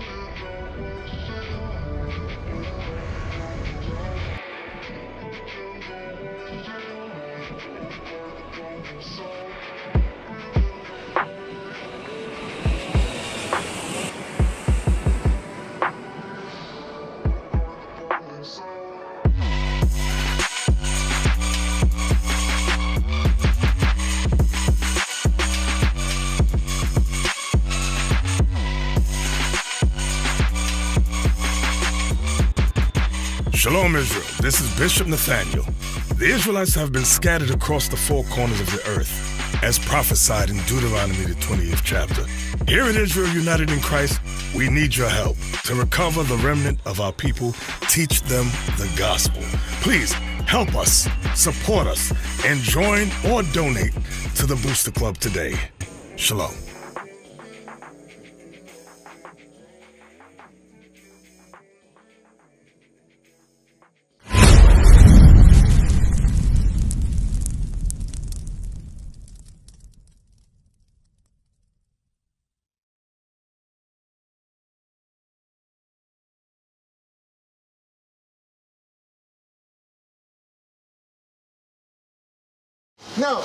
you Shalom, Israel. This is Bishop Nathanyel. The Israelites have been scattered across the four corners of the earth, as prophesied in Deuteronomy, the 20th chapter. Here in Israel, united in Christ, we need your help to recover the remnant of our people, teach them the gospel. Please help us, support us, and join or donate to the Booster Club today. Shalom. Now,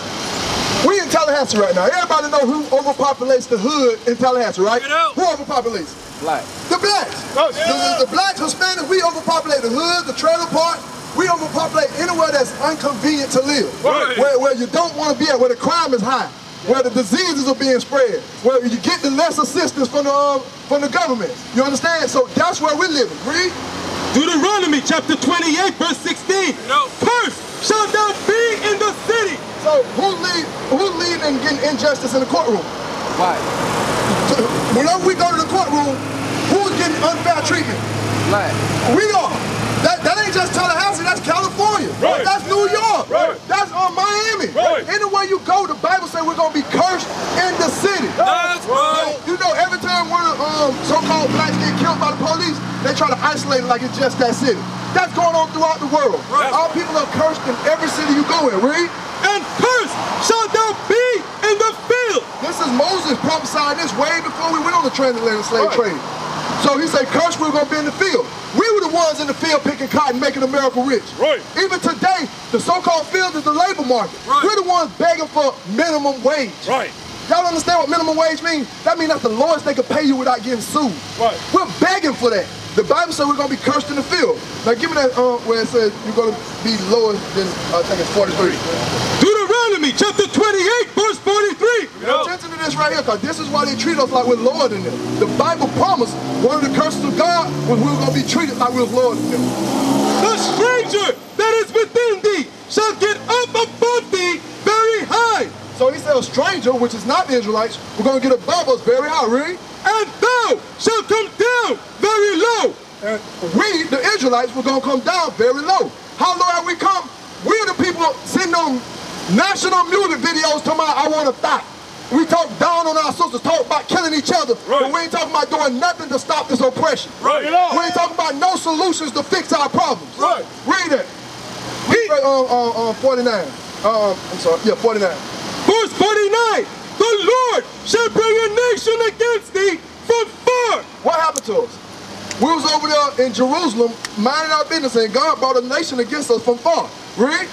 we in Tallahassee right now. Everybody know who overpopulates the hood in Tallahassee, right? Who overpopulates? Black. The blacks. Oh, The- yeah. the, the blacks, Hispanics, we overpopulate the hood, the trailer park. We overpopulate anywhere that's inconvenient to live. Right. Where, where you don't want to be at, where the crime is high, where the diseases are being spread, where you get the less assistance from the um, from the government. You understand? So that's where we're living. Read. Deuteronomy chapter 28, verse 16. No. Cursed shall thou be in the city. So who lead who lead in getting injustice in the courtroom? White. So whenever we go to the courtroom, who's getting unfair treatment? Black. We are. That, that ain't just Tallahassee, that's California. Right. That's New York. Right. That's on Miami. Right. Anywhere you go, the Bible says we're going to be cursed in the city. That's right. You know, every time one of the um, so-called blacks get killed by the police, they try to isolate it like it's just that city. That's going on throughout the world. Right. Our people are cursed in every city you go in. Read. And cursed shall thou be in the field. This is Moses prophesying this way before we went on the transatlantic slave Right. trade. So he said, curse, we're going to be in the field. We were the ones in the field picking cotton, making America rich. Right. Even today, the so-called field is the labor market. Right. We're the ones begging for minimum wage. Right. Y'all understand what minimum wage means? That means that's the lowest they could pay you without getting sued. Right. We're begging for that. The Bible says we're going to be cursed in the field. Now give me that uh, where it says you're going to be lower than, uh, I think it's 43. Deuteronomy chapter 28, verse 43. Pay attention to this right here, because this is why they treat us like we're lower than them. The Bible promised one of the curses of God was we were going to be treated like we was lower than them. The stranger that is within thee shall get up above thee very high. So he said a stranger, which is not the Israelites, we're going to get above us very high, read. And thou shalt come down very low. And we, the Israelites, we're going to come down very low. How low have we come? We're the people sitting on national music videos talking about I want to die. We talk down on our sisters, talk about killing each other, but we ain't talking about doing nothing to stop this oppression. Right. We ain't talking about no solutions to fix our problems. Right. Read it. Read um, um, um, 49. Um, I'm sorry. Yeah, 49. Verse 49. The Lord shall bring a nation against thee from far. What happened to us? We was over there in Jerusalem minding our business and God brought a nation against us from far. Read.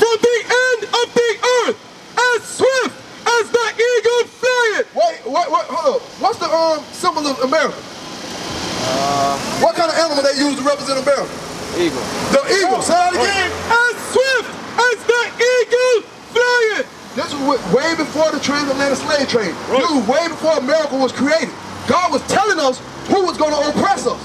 From the end of the earth, as swift as the eagle flieth. Wait, wait, wait, hold up. What's the um symbol of America? Uh, what kind of animal they use to represent America? Eagle. The eagle. Say that again. As swift as the eagle flieth. This was way before the transatlantic slave trade. Right. This was way before America was created. God was telling us who was going to oppress us.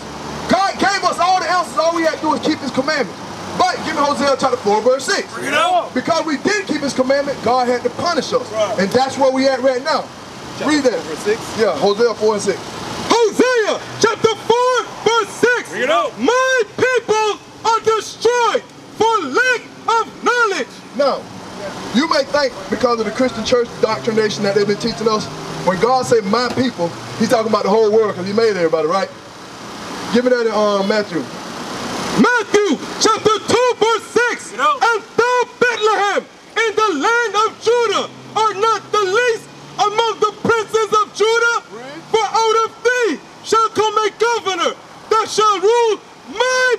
God gave us all the answers. All we had to do is keep his commandments. But give me Hosea chapter 4, verse 6. Bring it out. Because we didn't keep his commandment, God had to punish us. Right. And that's where we at right now. Read that. Verse six. Yeah, Hosea 4 and 6. Hosea chapter 4, verse 6. Bring it out. My people are destroyed for lack of knowledge. Now, you may think because of the Christian church doctrination that they've been teaching us, when God said my people, he's talking about the whole world because he made everybody, right? Give me that in um, Matthew. Matthew chapter 2 verse 6. And thou Bethlehem in the land of Judah are not the least among the princes of Judah. For out of thee shall come a governor that shall rule my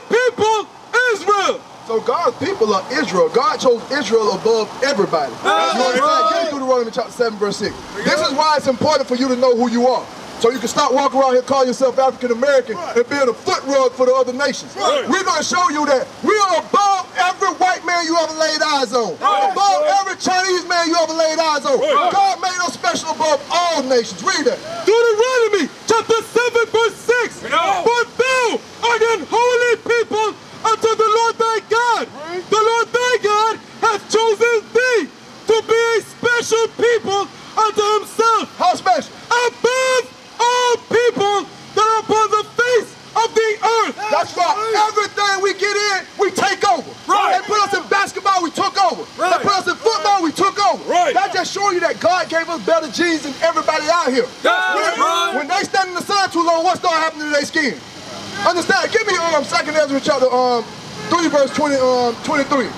God people of Israel. God chose Israel above everybody. You understand? Get Deuteronomy chapter 7, verse 6. This is why it's important for you to know who you are. So you can stop walking around here calling yourself African American and being a foot rug for the other nations. We're going to show you that we are above every white man you ever laid eyes on. Above every Chinese man you ever laid eyes on. God made us special above all nations. Read that. Deuteronomy chapter 7 verse 6. For thou art an holy people unto the Lord thy God. The Lord thy God hath chosen thee to be a special people unto himself. How special? Above all people that are upon the face of the earth. That's right. Everything we get in, we take over. Right. They put us in basketball, we took over. Right. They put us in football, we took over. Right. That just show you that God gave us better genes than everybody out here. That's when, right. when they stand in the sun too long, what start happening to their skin? Understand? Give me um second Esdras chapter um three verse twenty um twenty three.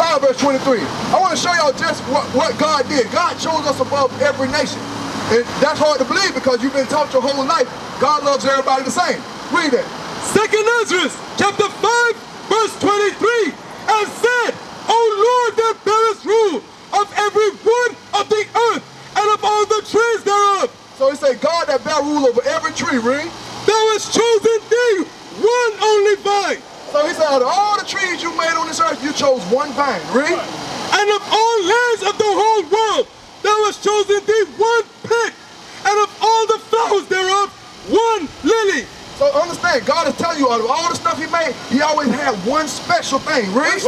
5 verse 23. I want to show y'all just what, what God did. God chose us above every nation. And that's hard to believe because you've been taught your whole life God loves everybody the same. Read it. Second Esdras chapter 5 verse 23 and said, O Lord that bearest rule of every wood of the earth and of all the trees thereof. So he said, God that bear rule over every tree, read. Thou hast chosen thee one only vine, So he said, out of all the trees you made on this earth, you chose one vine, read. and of all lands of the whole world thou hast chosen thee one pick, and of all the flowers thereof one lily. So understand, God is telling you out of all the stuff he made, he always had one special thing, read.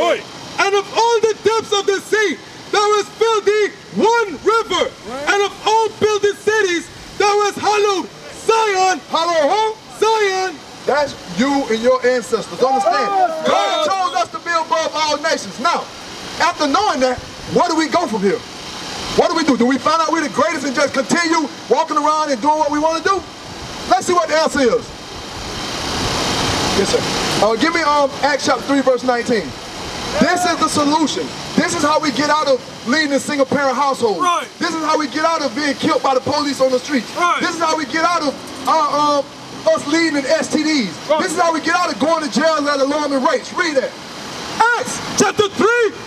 And of all the depths of the sea, thou hast filled thee one river. And of all builded cities, thou hast hallowed Zion, Hello, huh? Zion. That's you and your ancestors. Understand? God chose us to be above all nations. Now, after knowing that, where do we go from here? What do we do? Do we find out we're the greatest and just continue walking around and doing what we want to do? Let's see what the answer is. Yes, sir. Uh, give me um, Acts chapter 3, verse 19. This is the solution. This is how we get out of leading a single parent household. Right. This is how we get out of being killed by the police on the streets. Right. This is how we get out of uh, um, us leading in STDs. Right. This is how we get out of going to jail at alarming rates. Read that. Acts chapter 3,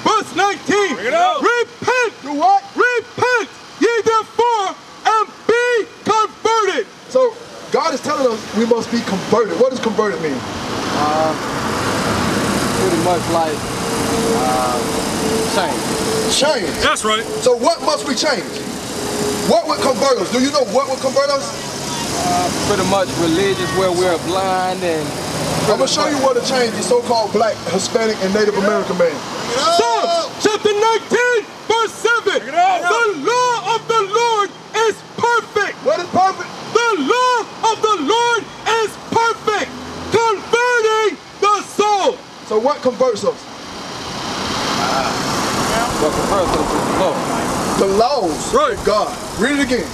verse 19. Bring it out. Repent, Do what? repent, ye therefore, and be converted. So God is telling us we must be converted. What does converted mean? Uh, pretty much like uh, change. Change. That's right. So what must we change? What would convert us? Do you know what would convert us? Uh, pretty much religious where we're blind and I'm gonna show you what to change the so-called black, Hispanic, and Native American man. Psalms chapter 19, verse 7. The law of the Lord is perfect. What is perfect? The law of the Lord is perfect, converting the soul. So what converts us? What converts us is the Lord. The laws Right. of God. Read it again.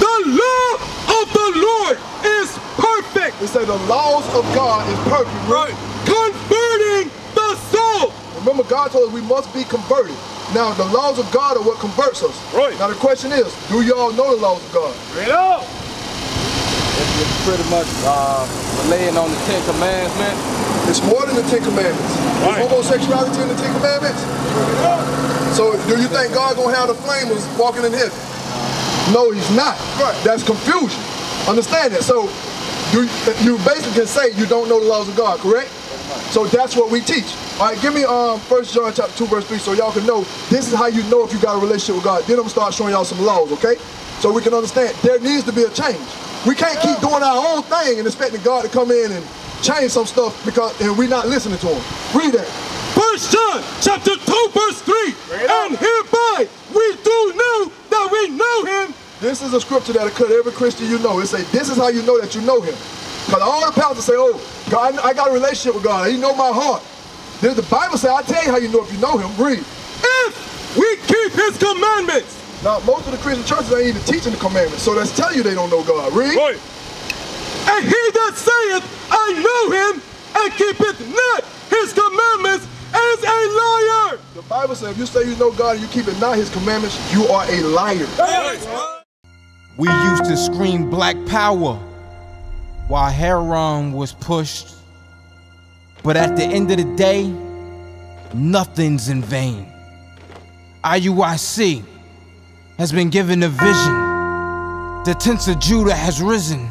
The law of the Lord is perfect, It said the laws of God is perfect. Right. converting the soul. Remember, God told us we must be converted. Now, the laws of God are what converts us. Right. Now, the question is, do y'all know the laws of God? Bring it out. It's, it's pretty much uh, laying on the Ten Commandments. It's more than the Ten Commandments. Right. Homosexuality in the Ten Commandments? So, do you think God gonna have the flamers walking in heaven? No, he's not. Right. That's confusion. Understand that? So, you, you basically can say you don't know the laws of God, correct? So that's what we teach. All right, give me um 1 John chapter 2, verse 3, so y'all can know this is how you know if you got a relationship with God. Then I'm gonna start showing y'all some laws, okay? So we can understand there needs to be a change. We can't keep doing our own thing and expecting God to come in and change some stuff because and we're not listening to him. Read that. First John chapter 2, verse 3. it out. And hereby we do know that we know him. This is a scripture that'll cut every Christian you know. It say, this is how you know that you know him. Because all the pastors say, oh, God, I got a relationship with God. He know my heart. Then the Bible say, I'll tell you how you know if you know him. Read. If we keep his commandments. Now, most of the Christian churches ain't even teaching the commandments. So that's tell you they don't know God. Read. Right. And he that saith, I know him, and keepeth not his commandments, is a liar. The Bible says, if you say you know God and you keep it not his commandments, you are a liar. We used to scream black power while heroin was pushed. But at the end of the day, nothing's in vain. IUIC has been given a vision. The tents of Judah has risen.